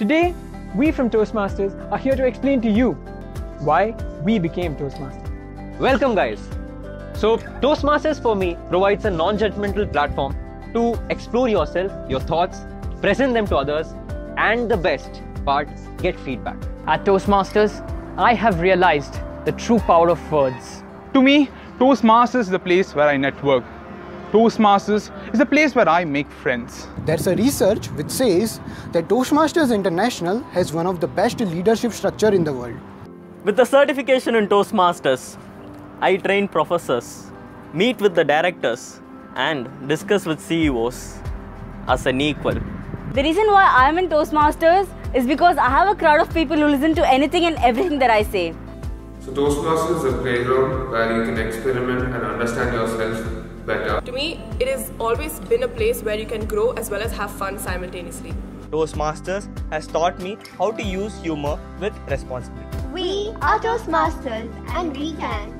Today, we from Toastmasters are here to explain to you why we became Toastmasters. Welcome, guys. So, Toastmasters for me provides a non judgmental platform to explore yourself, your thoughts, present them to others, and the best part, get feedback. At Toastmasters, I have realized the true power of words. To me, Toastmasters is the place where I network. Toastmasters is a place where I make friends. There's a research which says that Toastmasters International has one of the best leadership structure in the world. With the certification in Toastmasters, I train professors, meet with the directors, and discuss with CEOs as an equal. The reason why I'm in Toastmasters is because I have a crowd of people who listen to anything and everything that I say. So Toastmasters is a playground where you can experiment and understand yourself better. To me, it has always been a place where you can grow as well as have fun simultaneously. Toastmasters has taught me how to use humor with responsibility. We are Toastmasters and we can